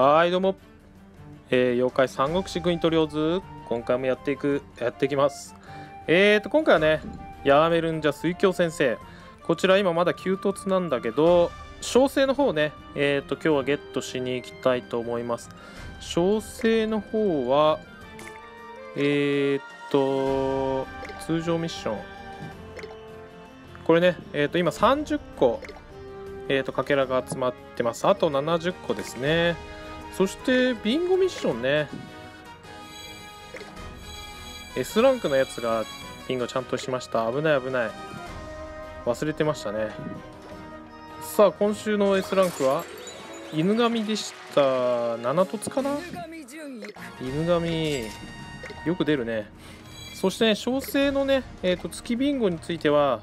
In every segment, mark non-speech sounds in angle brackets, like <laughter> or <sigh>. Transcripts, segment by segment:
はいどうも、えー、妖怪三国志国トリオズ今回もやっていくやっていきます。えーと今回はねヤーメルンジャ水鏡先生。こちら今まだ急突なんだけど小生の方ねえーと今日はゲットしに行きたいと思います。小生の方はえーと通常ミッション。これねえーと今30個えーとかけらが集まってます。あと70個ですね。そしてビンゴミッションね。S ランクのやつがビンゴちゃんとしました。危ない危ない。忘れてましたね。さあ今週の S ランクは犬神でした。7凸かな？犬神よく出るね。そしてね小生のね、えーと、月ビンゴについては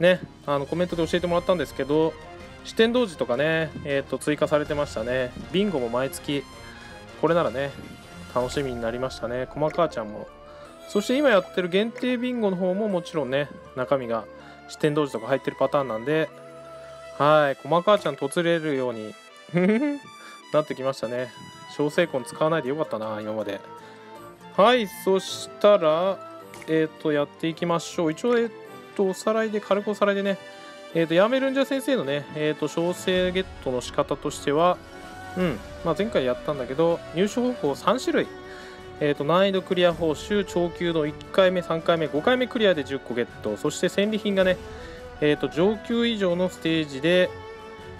ねあのコメントで教えてもらったんですけど四天童子とかね、えー、と追加されてましたね。ビンゴも毎月これならね楽しみになりましたね。駒川ちゃんも。そして今やってる限定ビンゴの方ももちろんね中身が四天童子とか入ってるパターンなんではい駒川ちゃんとつれるように <laughs> なってきましたね。小成婚使わないでよかったな今まで。はいそしたらえっ、ー、とやっていきましょう。一応えっ、ー、とおさらいで軽くおさらいでねえ、ー、とやめるんじゃ先生のねえっ、と小生ゲットの仕方としてはうんまあ、前回やったんだけど入手方法3種類。えー、と難易度クリア報酬長級の1回目3回目5回目クリアで10個ゲット。そして戦利品がね、えー、と上級以上のステージで、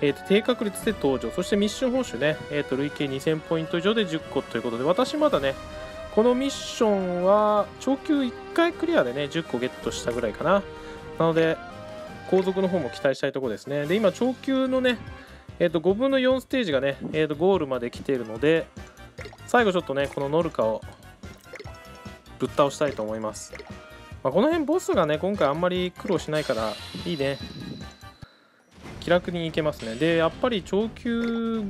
えー、と低確率で登場。そしてミッション報酬ね、えー、と累計2000ポイント以上で10個ということで私まだねこのミッションは長級1回クリアでね10個ゲットしたぐらいかな。なので後続の方も期待したいところですね。で今長級のねえー、と5分の4ステージがね、えー、とゴールまで来ているので最後ちょっとねこのノルカをぶっ倒したいと思います、まあ、この辺ボスがね今回あんまり苦労しないからいいね。気楽にいけますね。でやっぱり長級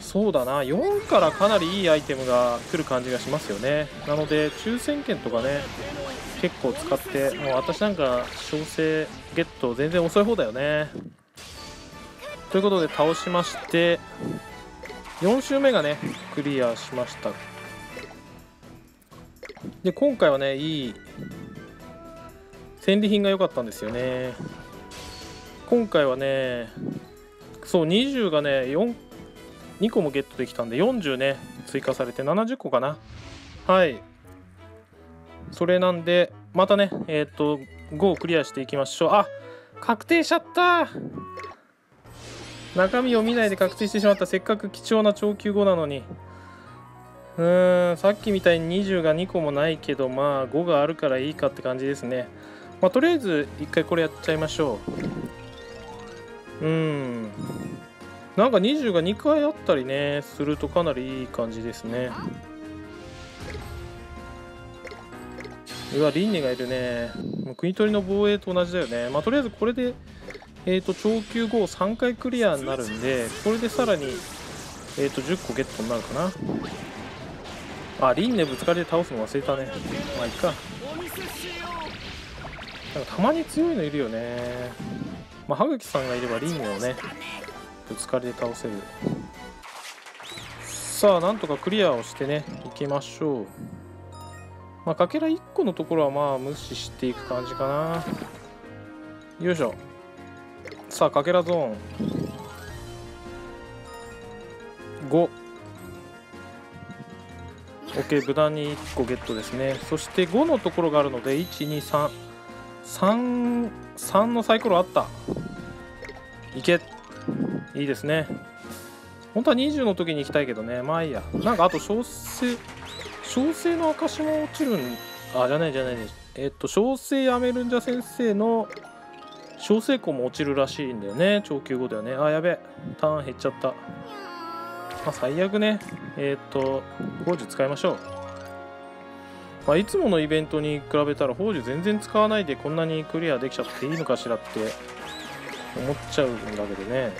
そうだな。4からかなりいいアイテムが来る感じがしますよね。なので抽選券とかね結構使ってもう私なんか小生ゲット全然遅い方だよね。ということで倒しまして4周目がねクリアしました。で今回はねいい戦利品が良かったんですよね。今回はねそう20がね4 2個もゲットできたんで40ね追加されて70個かな。はい。それなんでまたねえっ、と5をクリアしていきましょう。あ確定しちゃった。中身を見ないで確定してしまった。せっかく貴重な長級5なのに。うーんさっきみたいに20が2個もないけどまあ5があるからいいかって感じですね。まあとりあえず1回これやっちゃいましょう。うん。なんか20が2回あったりねするとかなりいい感じですね。うわリンネがいるねもう国取りの防衛と同じだよねまあとりあえずこれでえっ、ー、と、長級後3回クリアになるんで、これでさらに、えっ、ー、と、10個ゲットになるかな。あ、リンネぶつかりで倒すの忘れたね。まあ、いっか。なんかたまに強いのいるよね。まあ、歯茎さんがいればリンネをね、ぶつかりで倒せる。さあ、なんとかクリアをしてね、いきましょう。まあ、かけら1個のところはまあ無視していく感じかな。よいしょ。さあかけらゾーン。5 OK 無難に1個ゲットですね。そして5のところがあるので12333のサイコロあった。いけ。いいですね。本当は20の時に行きたいけどね。まあいいや。なんかあと小生小生の証も落ちるんあじゃないじゃないえっと小生やめるんじゃ先生の小成功も落ちるらしいんだよね。長級後だよね。あやべ。ターン減っちゃった。まあ最悪ね。えっ、と宝珠使いましょう。まあ、いつものイベントに比べたら宝珠全然使わないでこんなにクリアできちゃっていいのかしらって思っちゃうんだけどね。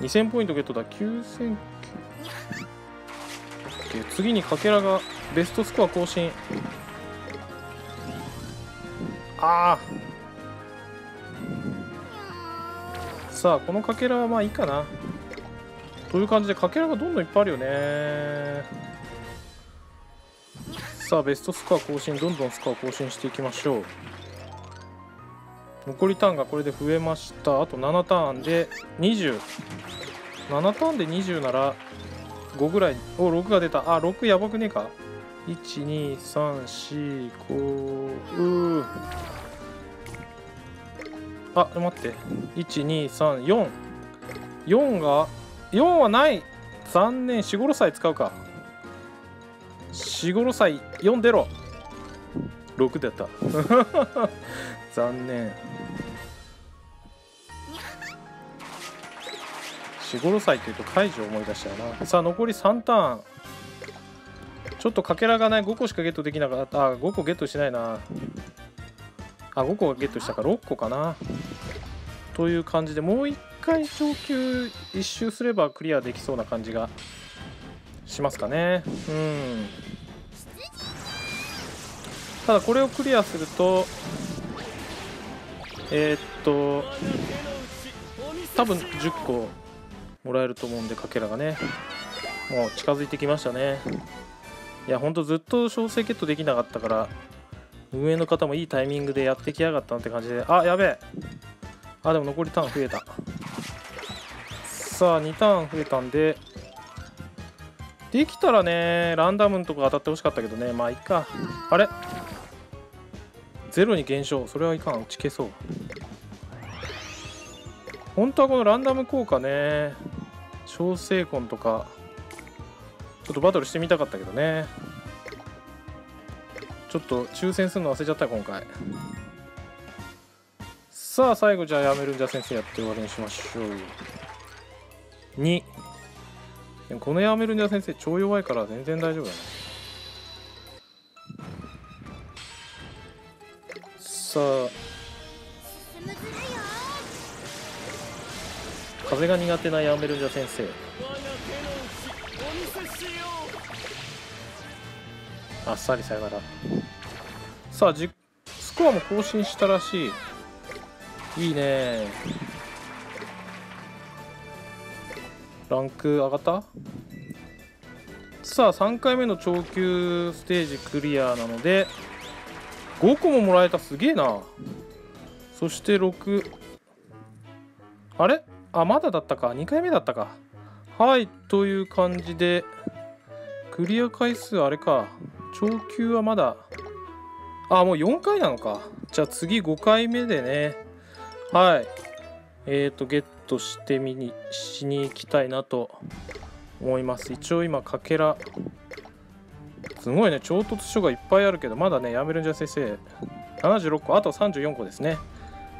2000ポイントゲットだ。9000次にかけらがベストスコア更新。あさあこのかけらはまあいいかな。という感じでかけらがどんどんいっぱいあるよね。さあベストスコア更新どんどんスコア更新していきましょう。残りターンがこれで増えました。あと7ターンで207ターンで20なら5ぐらい。お6が出た。あ6やばくねえか。12345うー。あ待って。1234 4が4はない。残念4 5歳使うか。4 5歳4出ろ。6出た。<laughs> 残念4 5歳っていうと解除を思い出したよな。さあ残り3ターン。ちょっとかけらがない。5個しかゲットできなかった。あ5個ゲットしないな。あ5個ゲットしたか。6個かな。という感じでもう1回上級1周すればクリアできそうな感じがしますかね。うん。ただこれをクリアするとえー、っと多分10個もらえると思うんでかけらがね。もう近づいてきましたね。いやほんとずっと小生ゲットできなかったから運営の方もいいタイミングでやってきやがったなって感じであやべえ。あでも残りターン増えた。さあ2ターン増えたんでできたらねランダムのとこ当たってほしかったけどね。まあいいか。あれ？ゼロに減少。それはいかん。打ち消そう。本当はこのランダム効果ね。小生魂とかちょっとバトルしてみたかったけどね。ちょっと抽選するの忘れちゃった今回。さあ最後じゃあやめるんじゃ先生やって終わりにしましょう。2このやめるんじゃ先生超弱いから全然大丈夫だね。さあ。風が苦手なヤーメルジャ先生。あっさりさよなら。さあじスコアも更新したらしい。いいね。ランク上がった？さあ3回目の長級ステージクリアなので5個ももらえた。すげえな。そして6あれ？あまだだったか。2回目だったか。はいという感じでクリア回数あれか。長級はまだ。あもう4回なのか。じゃあ次5回目でね。はい。えーとゲットしてみにしに行きたいなと思います。一応今かけら。すごいね。衝突書がいっぱいあるけどまだねやめるんじゃ先生。76個。あと34個ですね。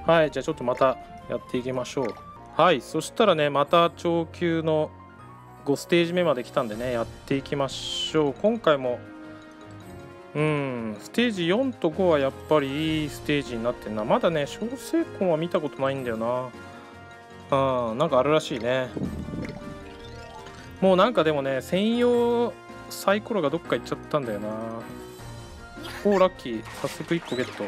はい。じゃあちょっとまたやっていきましょう。はいそしたらねまた長級の5ステージ目まで来たんでねやっていきましょう。今回もうんステージ4と5はやっぱりいいステージになってんな。まだね小成婚は見たことないんだよな。あなんかあるらしいね。もうなんかでもね専用サイコロがどっか行っちゃったんだよな。おラッキー。早速1個ゲット。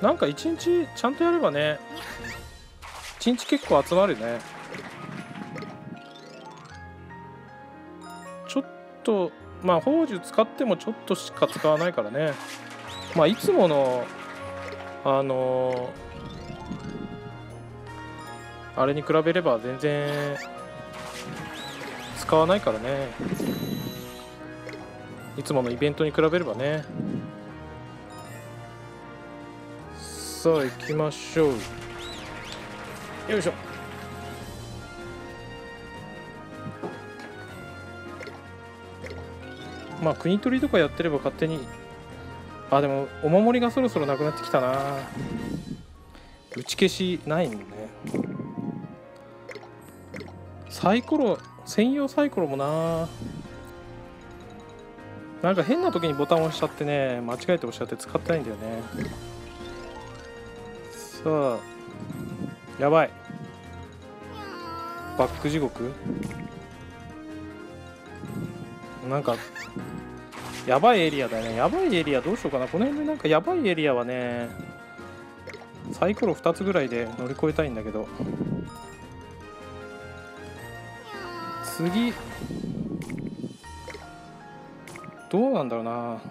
なんか1日ちゃんとやればね1日結構集まるね。ちょっとまあ宝珠使ってもちょっとしか使わないからね。まあいつものあのー、あれに比べれば全然使わないからね。いつものイベントに比べればね。さあ行きましょう。よいしょ。まあ国取りとかやってれば勝手に。あでもお守りがそろそろなくなってきたな。打ち消しないもんね。サイコロ専用サイコロもな。なんか変な時にボタン押しちゃってね間違えて押しちゃって使ってないんだよね。さあやばい。バック地獄？なんかやばいエリアだね。やばいエリアどうしようかな。この辺でなんかやばいエリアはねサイコロ2つぐらいで乗り越えたいんだけど。次。どうなんだろうな。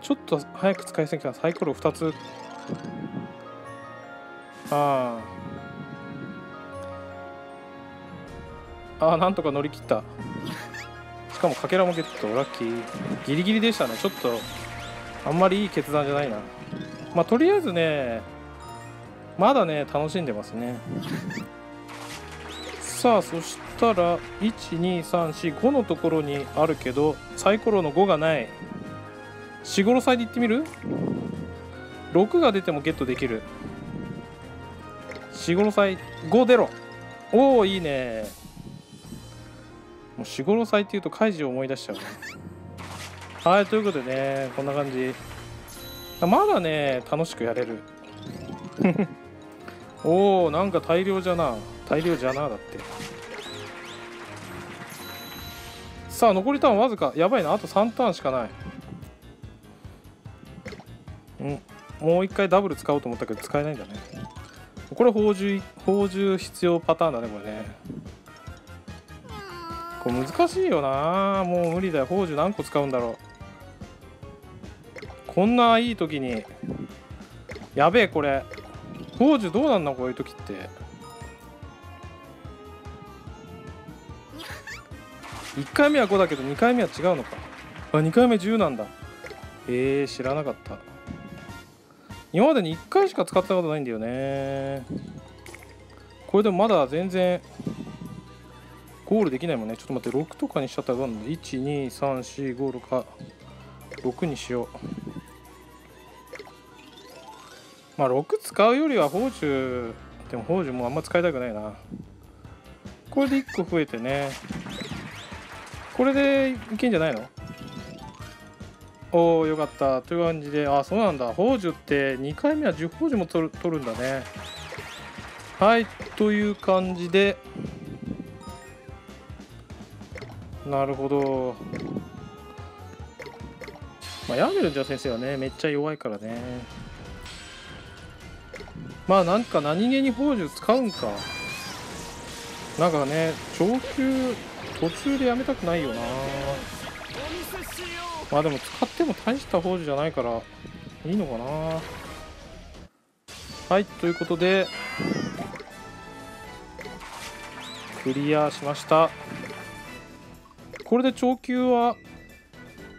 ちょっと早く使いすぎた。サイコロ2つ。ああなんとか乗り切った。しかもかけらもゲット。ラッキー。ギリギリでしたね。ちょっとあんまりいい決断じゃないな。まあとりあえずねまだね楽しんでますね。さあそしたら12345のところにあるけどサイコロの5がない。4 5歳で行ってみる？6が出てもゲットできる。4 5歳5出ろおおいいね。もう4 5歳っていうとカイジを思い出しちゃうね。はいということでねこんな感じ。まだね楽しくやれる。<laughs> おおなんか大量じゃな。大量じゃなだって。さあ残りターンわずか。やばいな。あと3ターンしかない。うん。もう一回ダブル使おうと思ったけど使えないんだね。これ宝珠宝珠必要パターンだねこれね。これ難しいよな。もう無理だよ。宝珠何個使うんだろう。こんないい時に。やべえこれ。宝珠どうなんの？こういう時って。1回目は5だけど2回目は違うのか。あ2回目10なんだ。えー、知らなかった。今までに1回しか使ったことないんだよね。これでもまだ全然ゴールできないもんね。ちょっと待って6とかにしちゃったらどうなの ?12345 か6にしよう。まあ6使うよりは宝珠でも宝珠もあんま使いたくないな。これで1個増えてね。これでいけんじゃないの？おおよかった。という感じであそうなんだ。宝珠って2回目は10宝珠も取る取るんだね。はいという感じで。なるほど。まあヤーゲルンジャー先生はねめっちゃ弱いからね。まあなんか何気に宝珠使うんか。なんかね長級途中でやめたくないよな。まあでも使っても大した宝珠じゃないからいいのかな。はいということでクリアしました。これで長級は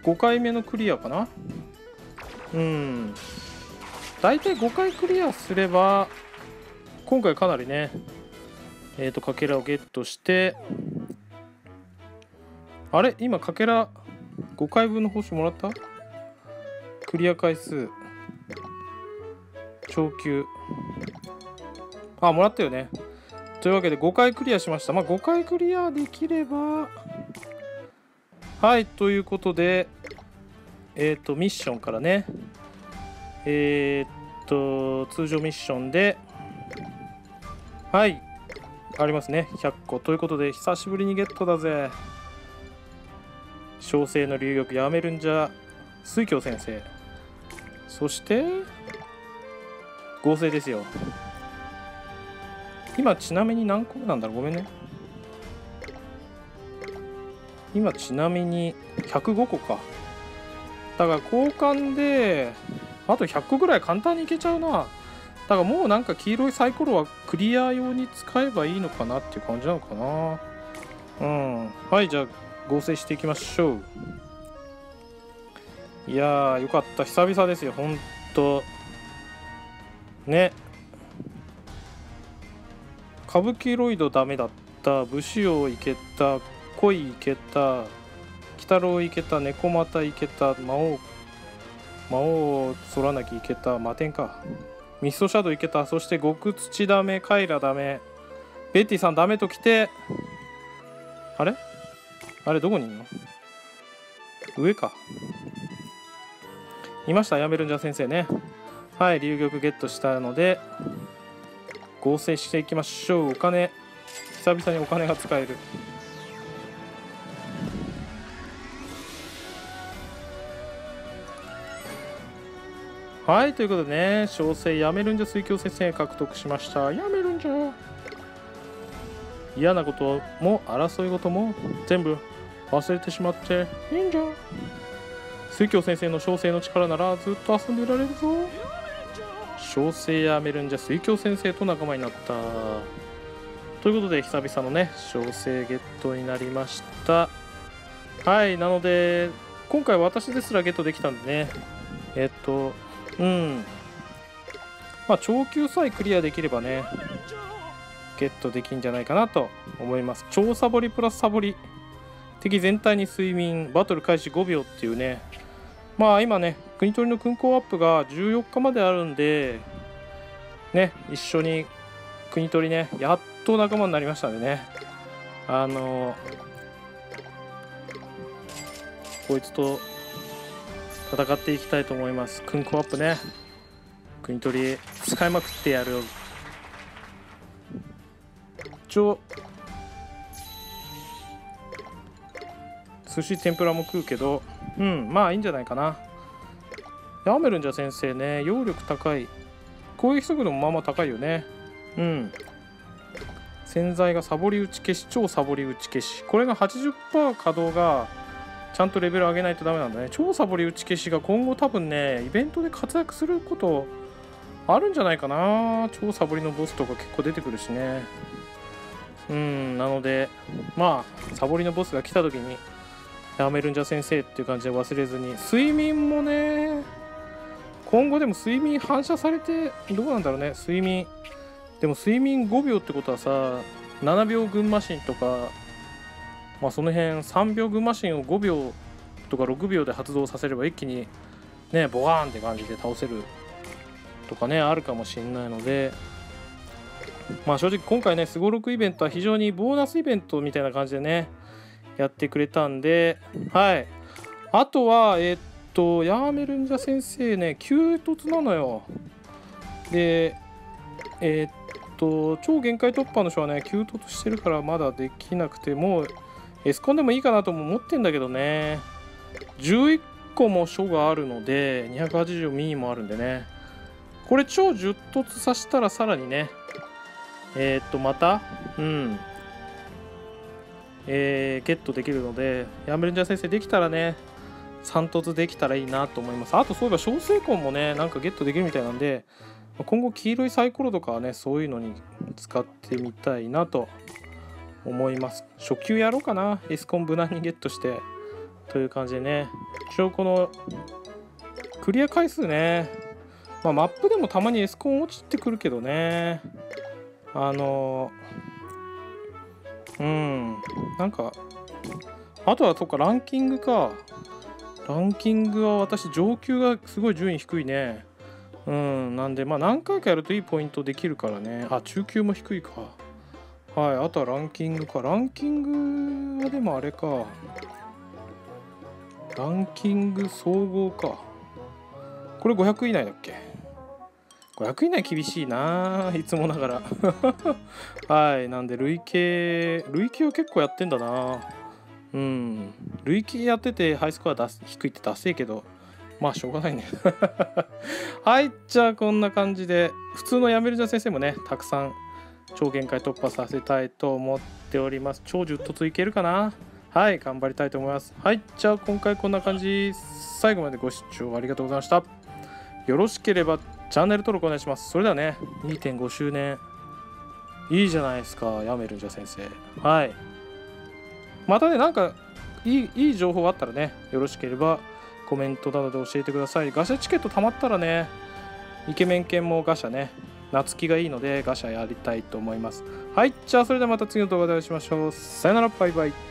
5回目のクリアかな。うん。大体5回クリアすれば今回かなりねえっ、ー、とかけらをゲットしてあれ？今かけら5回分の報酬もらった？クリア回数。長級。あもらったよね。というわけで5回クリアしました。まあ5回クリアできれば。はいということでえっ、ー、とミッションからね。えっ、と通常ミッションで。はいありますね。100個。ということで久しぶりにゲットだぜ。小生の流玉やめるんじゃ水京先生。そして合成ですよ。今ちなみに何個なんだろう？ごめんね。今ちなみに105個か。だから交換であと100個ぐらい簡単にいけちゃうな。だからもうなんか黄色いサイコロはクリア用に使えばいいのかなっていう感じなのかな。うん。はいじゃあ合成していきましょう。いやーよかった。久々ですよほんと。ね。歌舞伎ロイドダメだった。武士王いけた。恋いけた。鬼太郎いけた。猫又いけた。魔王。魔王空なきいけた。魔天か。ミストシャドウいけた。そして極土ダメ。カイラダメ。ベッティさんダメときて。あれ？あれどこにいるの？上か。いました。やめるんじゃ先生ね。はい。竜玉ゲットしたので合成していきましょう。お金。久々にお金が使える。はい。ということでね小生やめるんじゃ水鏡先生獲得しました。やめるんじゃ。嫌なことも争い事も全部忘れてしまっていいんじゃ水鏡先生の小生の力ならずっと遊んでいられるぞ。小生やめるんじゃ水鏡先生と仲間になった。ということで久々のね小生ゲットになりました。はいなので今回私ですらゲットできたんでね。えっとうん。まあ長級さえクリアできればねゲットできんじゃないかなと思います。超サボりプラスサボり。敵全体に睡眠バトル開始5秒っていうね。まあ今ね国取りの勲功アップが14日まであるんでね一緒に国取りねやっと仲間になりましたんでね。あのこいつと戦っていきたいと思います。勲功アップね。国取り使いまくってやる。一応寿司天ぷらも食うけどうんまあいいんじゃないかな。ヤーメルンじゃ先生ね揚力高い。攻撃速度もまあまあ高いよね。うん。洗剤がサボり打ち消し超サボり打ち消し。これが80%稼働がちゃんとレベル上げないとダメなんだね。超サボり打ち消しが今後多分ねイベントで活躍することあるんじゃないかな。超サボりのボスとか結構出てくるしね。うんなのでまあサボりのボスが来た時にやめるんじゃ先生っていう感じで忘れずに。睡眠もね今後でも睡眠反射されてどうなんだろうね。睡眠。でも睡眠5秒ってことはさ7秒群マシンとかまあその辺3秒群マシンを5秒とか6秒で発動させれば一気にねボワーンって感じで倒せるとかねあるかもしれないので。まあ正直今回ねすごろくイベントは非常にボーナスイベントみたいな感じでねやってくれたんではい。あとはえー、っとヤーメルンジャ先生ね急突なのよ。でえー、っと超限界突破の書はね急突してるからまだできなくてもうエスコンでもいいかなとも思ってんだけどね。11個も書があるので280ミニもあるんでね。これ超10突させたらさらにねえー、っとまたうん。えー、ゲットできるのでヤンベルンジャー先生できたらね3突できたらいいなと思います。あとそういえば小成婚もねなんかゲットできるみたいなんで今後黄色いサイコロとかはねそういうのに使ってみたいなと思います。初級やろうかな。エスコン無難にゲットして。という感じでね。一応このクリア回数ね。まあ、マップでもたまにエスコン落ちてくるけどね。あのうん。なんかあとはそっかランキングか。ランキングは私上級がすごい順位低いね。うんなんでまあ何回かやるといいポイントできるからね。あ中級も低いか。はいあとはランキングか。ランキングはでもあれか。ランキング総合か。これ500以内だっけ？500以内厳しいないつもながら。<laughs> はいなんで累計累計は結構やってんだな。うん。累計やっててハイスコア出す低いってダセえけどまあしょうがないね。<laughs> はいじゃあこんな感じで普通のやめるじゃ先生もねたくさん超限界突破させたいと思っております。超10突いけるかな。はい頑張りたいと思います。はいじゃあ今回こんな感じ。最後までご視聴ありがとうございました。よろしければチャンネル登録お願いします。それではね、2.5周年。いいじゃないですか、やめるんじゃ先生。はい。またね、なんかいい、いい情報があったらね、よろしければコメントなどで教えてください。ガシャチケットたまったらね、イケメン犬もガシャね、夏気がいいのでガシャやりたいと思います。はい、じゃあそれではまた次の動画でお会いしましょう。さよなら、バイバイ。